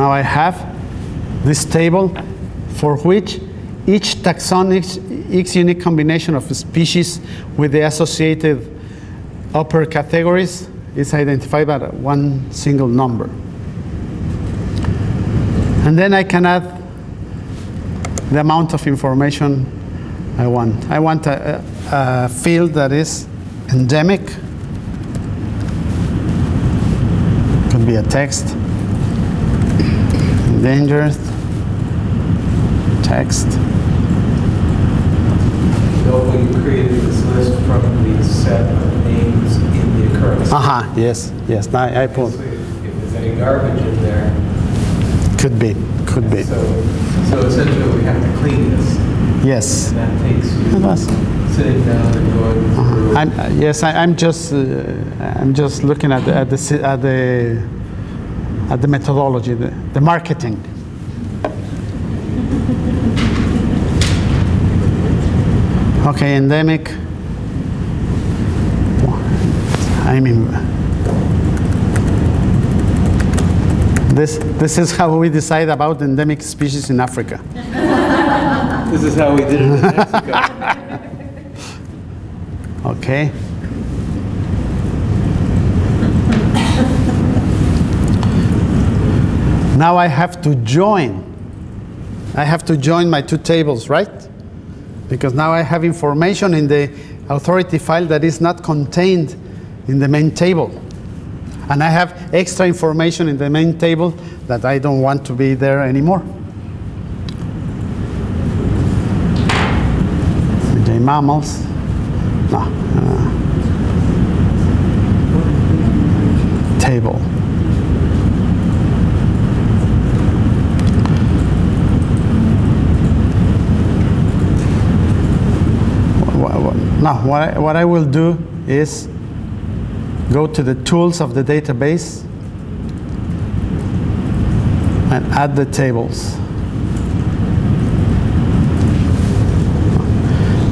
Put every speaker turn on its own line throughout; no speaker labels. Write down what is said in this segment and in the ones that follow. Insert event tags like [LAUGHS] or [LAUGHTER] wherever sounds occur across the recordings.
Now I have this table for which each taxon, each, unique combination of species with the associated upper categories is identified by one single number. And then I can add the amount of information I want. I want a, a, a field that is endemic. Could be a text. Endangered. Text.
So we created this list from the set of names in the occurrence.
Aha, uh -huh, yes, yes. Now I pulled.
So if there's any garbage in there,
Could be, could be.
so, so essentially we have to clean this.
Yes.
And that takes you sitting down and going through.
I'm, uh, yes, I, I'm just, uh, I'm just looking at the, at the, at the, at the methodology, the, the marketing. Okay, endemic. I mean, this, this is how we decide about endemic species in Africa. [LAUGHS]
This is how we did it in Mexico. [LAUGHS]
Okay. Now I have to join. I have to join my two tables, right? Because now I have information in the authority file that is not contained in the main table. And I have extra information in the main table that I don't want to be there anymore. The mammals. No. uh, table. Wha- wha- Now, what I, what I will do is go to the tools of the database and add the tables.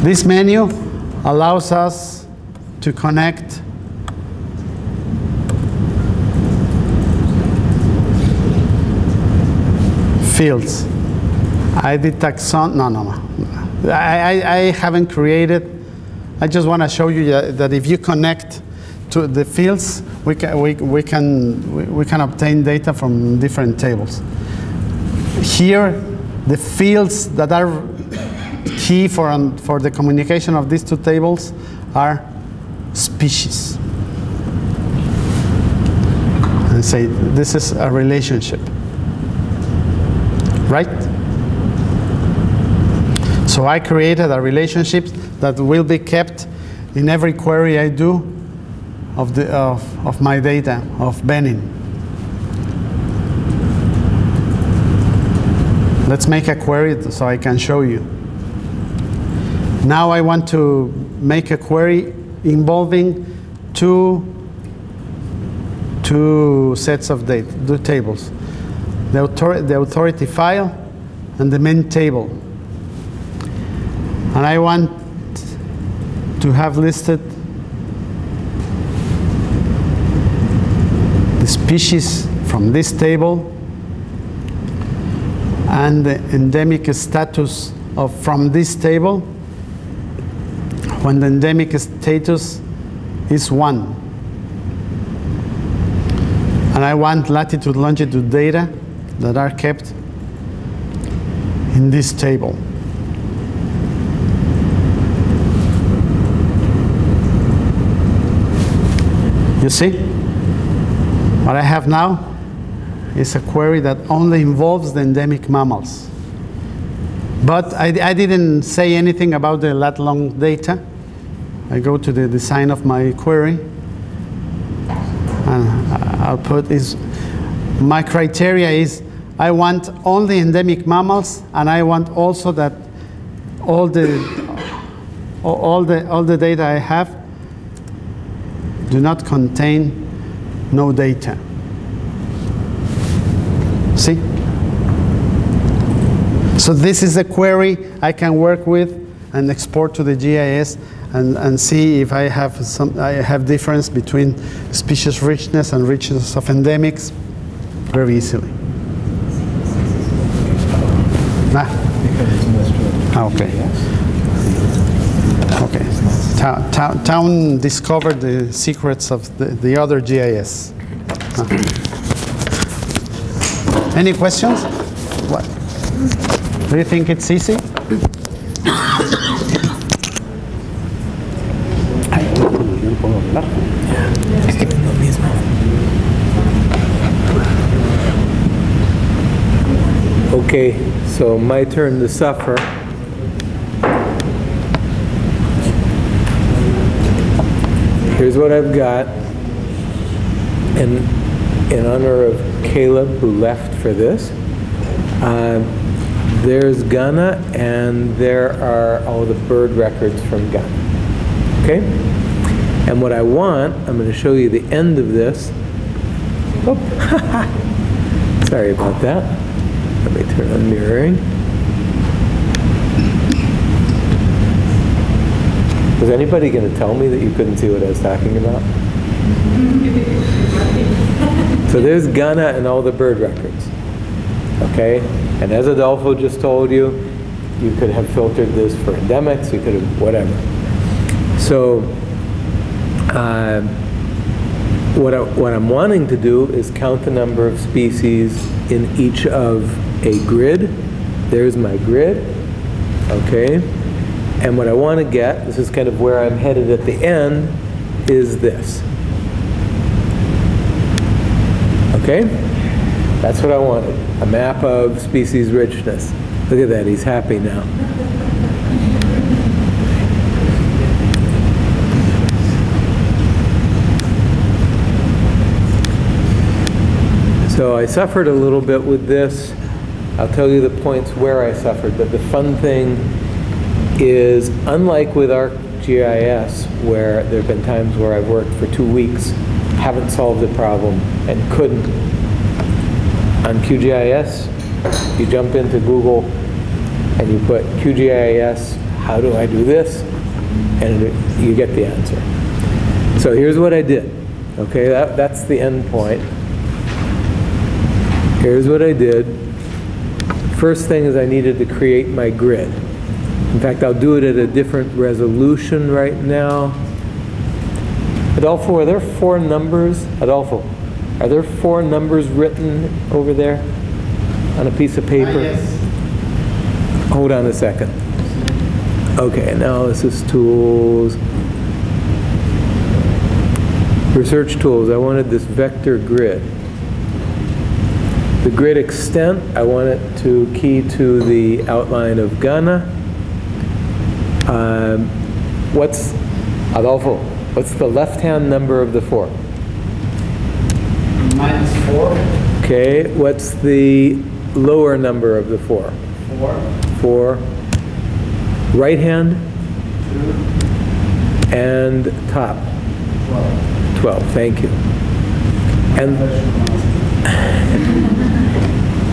This menu allows us to connect fields. I did taxon, no, no, no. I, I, I haven't created, I just want to show you that if you connect to the fields, we can, we, we, can, we can obtain data from different tables. Here, the fields that are key for, um, for the communication of these two tables are species. And say this is a relationship. Right? So I created a relationship that will be kept in every query I do of, the, of, of my data, of Benin. Let's make a query so I can show you. Now I want to make a query involving two, two sets of data, two tables. The, author, the authority file and the main table. And I want to have listed the species from this table and the endemic status of from this table when the endemic status is 1. And I want latitude longitude data that are kept in this table. You see? What I have now is a query that only involves the endemic mammals. But I, I didn't say anything about the lat long data. I go to the design of my query. And uh, I'll put is my criteria is I want only endemic mammals and I want also that all the all the all the data I have do not contain no data. See? So this is a query I can work with and export to the GIS and, and see if I have some I have difference between species richness and richness of endemics very easily. Nah,
Because it's industrial.
ah, okay. Okay. Town, discovered the secrets of the, the other GIS. Any questions? What? Do you think it's easy?
Okay, so my turn to suffer. Here's what I've got. In, in honor of Caleb, who left for this, uh, there's Ghana, and there are all the bird records from Ghana. Okay? And what I want, I'm going to show you the end of this. Oh, [LAUGHS] sorry about that. Let me turn on mirroring. Was anybody going to tell me that you couldn't see what I was talking about? so there's Ghana and all the bird records. Okay? And as Adolfo just told you, you could have filtered this for endemics, you could have whatever. So, uh, what, I, what I'm wanting to do is count the number of species in each of a grid. There's my grid, okay? And what I want to get, this is kind of where I'm headed at the end, is this. Okay? That's what I wanted, a map of species richness. Look at that, he's happy now. So I suffered a little bit with this. I'll tell you the points where I suffered, but the fun thing is, unlike with ArcGIS, where there have been times where I've worked for two weeks, haven't solved the problem, and couldn't. On QGIS, you jump into Google and you put QGIS, how do I do this? And it- you get the answer. So here's what I did. Okay, that, that's the end point. Here's what I did. First thing is I needed to create my grid. In fact, I'll do it at a different resolution right now. Adolfo, are there four numbers? Adolfo, are there four numbers written over there on a piece of uh, paper? Yes. Hold on a second. Okay, analysis tools. Research tools, I wanted this vector grid. The grid extent, I want it to key to the outline of Ghana. Um, what's, Adolfo, what's the left-hand number of the four?
Minus four,
Okay, what's the lower number of the four?
four,
Four. Right hand? Two. And top? Twelve. 12, thank you. And, [LAUGHS]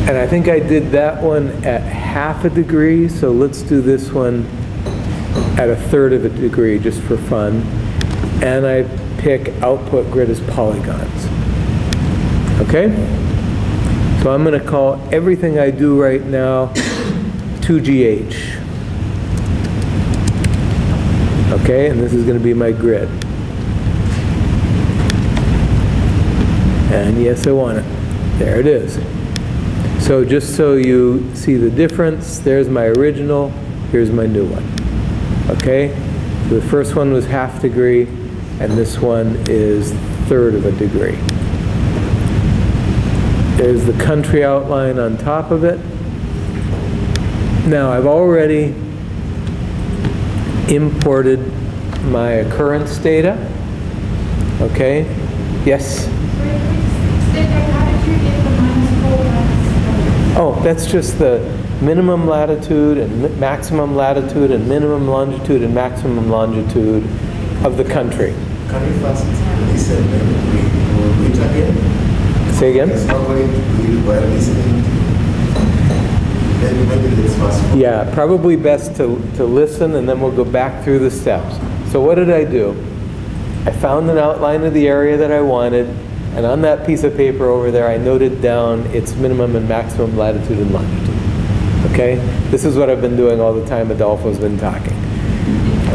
and I think I did that one at half a degree, so let's do this one at a third of a degree, just for fun. And I pick output grid as polygons. Okay? So I'm going to call everything I do right now 2GH. Okay, and this is going to be my grid. And yes, I want it. There it is. So just so you see the difference, there's my original, here's my new one. Okay? The first one was half degree, and this one is third of a degree. There's the country outline on top of it. Now, I've already imported my occurrence data. Okay? Yes? Oh, that's just the minimum latitude and maximum latitude and minimum longitude and maximum longitude of the country.
Can you first listen when we it again?
Say again?
It's not going to be while listening. Then maybe let's fast.
Yeah, probably best to, to listen and then we'll go back through the steps. So what did I do? I found an outline of the area that I wanted, and on that piece of paper over there, I noted down its minimum and maximum latitude and longitude. Okay? This is what I've been doing all the time Adolfo's been talking.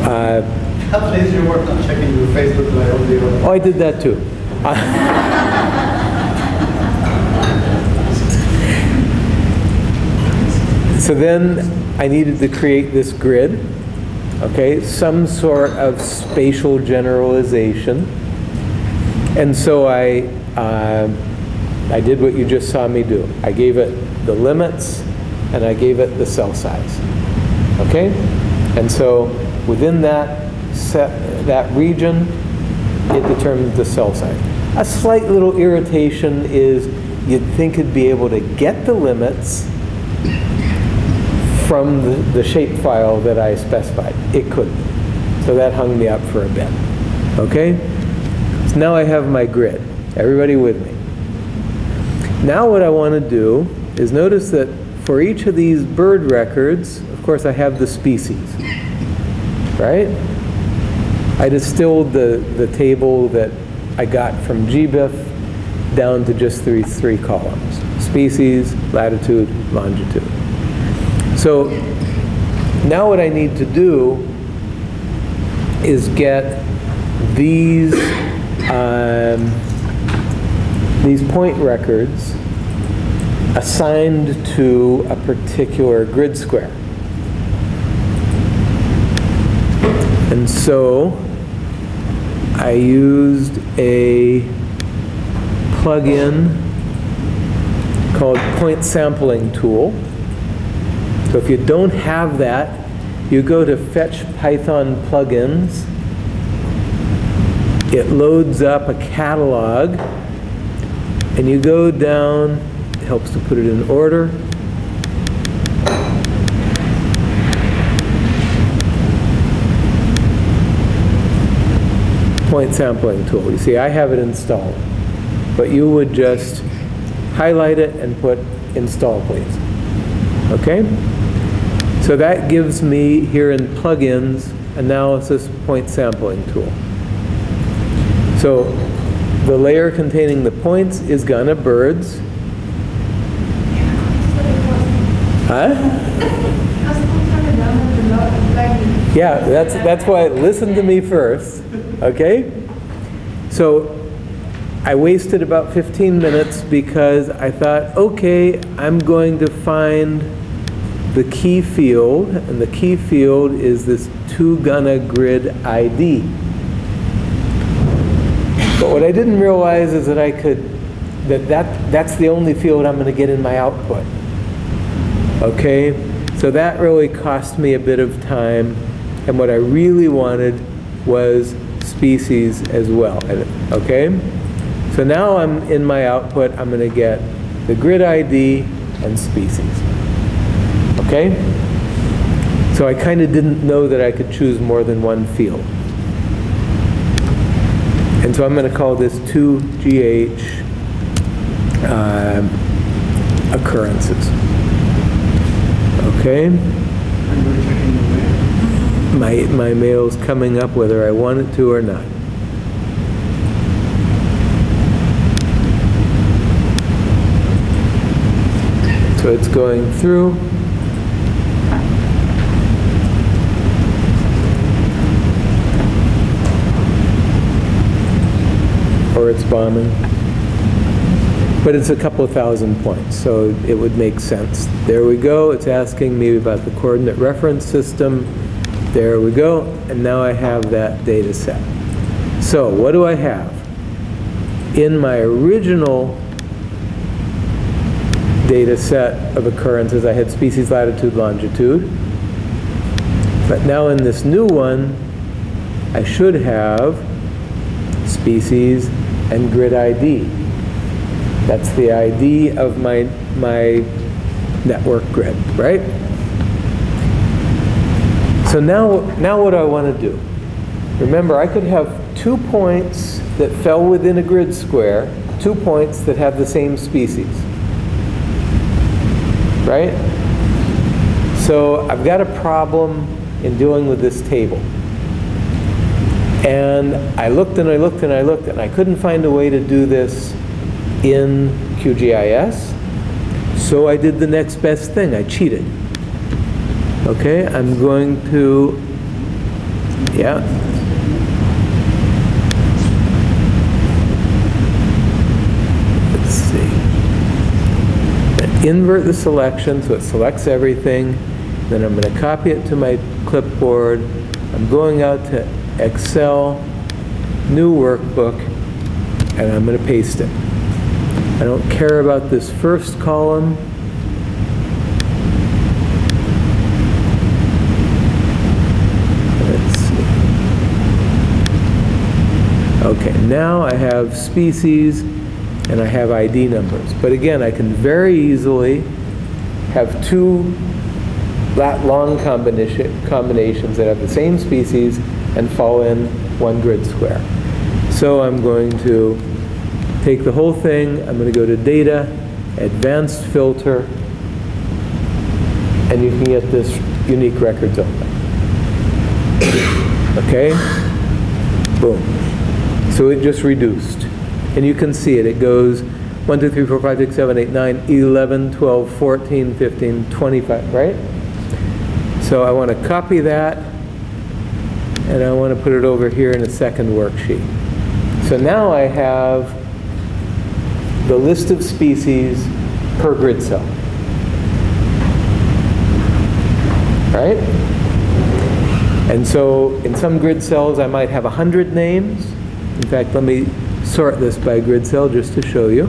Uh,
How please you work on checking your Facebook like all the other?
Oh, I did that too. [LAUGHS] So then I needed to create this grid, okay, some sort of spatial generalization. And so I, uh, I did what you just saw me do. I gave it the limits and I gave it the cell size. Okay? And so within that set, that region, it determines the cell size. A slight little irritation is you'd think it'd be able to get the limits from the, the shapefile that I specified. It couldn't. So that hung me up for a bit. Okay? So now I have my grid. Everybody with me? Now what I want to do is notice that for each of these bird records, of course I have the species. Right? I distilled the, the table that I got from GBIF down to just three, three columns. Species, latitude, longitude. So now what I need to do is get these um, these point records assigned to a particular grid square. And so I used a plugin called Point Sampling Tool. So if you don't have that, you go to Fetch Python Plugins. It loads up a catalog, and you go down, helps to put it in order. Point sampling tool. You see, I have it installed, but you would just highlight it and put install, please. Okay? So that gives me here in plugins analysis point sampling tool. So the layer containing the points is Ghana birds. Huh? Yeah, that's that's why listen to me first. Okay? So I wasted about 15 minutes because I thought, okay, I'm going to find the key field, and the key field is this two Ghana grid ID. But what I didn't realize is that I could, that, that that's the only field I'm going to get in my output. Okay? So that really cost me a bit of time, and what I really wanted was species as well. Okay? So now I'm in my output, I'm going to get the grid ID and species. Okay? So I kind of didn't know that I could choose more than one field. And so I'm going to call this 2GH uh, occurrences. Okay? My, my mail's coming up whether I want it to or not. So it's going through. Or it's bombing. But it's a couple of thousand points, so it would make sense. There we go. It's asking me about the coordinate reference system. There we go. And now I have that data set. So what do I have? In my original data set of occurrences, I had species, latitude, longitude. But now in this new one, I should have species and grid ID. That's the ID of my, my network grid, right? So now, now what do I want to do? Remember, I could have two points that fell within a grid square, two points that have the same species. Right? So I've got a problem in dealing with this table. And I looked and I looked and I looked and I couldn't find a way to do this in QGIS. So I did the next best thing. I cheated. Okay, I'm going to, yeah. Let's see. Invert the selection so it selects everything. Then I'm going to copy it to my clipboard. I'm going out to Excel, new workbook, and I'm going to paste it. I don't care about this first column. Let's see. Okay, now I have species and I have ID numbers. But again, I can very easily have two lat long combination, combinations that have the same species and fall in one grid square. So I'm going to take the whole thing, I'm going to go to Data, Advanced Filter, and you can get this unique records only. Okay? Boom. So it just reduced. And you can see it. It goes 1, 2, 3, 4, 5, 6, 7, 8, 9, 11, 12, 14, 15, 25, right? So I want to copy that, and I want to put it over here in a second worksheet. So now I have the list of species per grid cell. Right? And so in some grid cells, I might have 100 names. In fact, let me sort this by grid cell just to show you.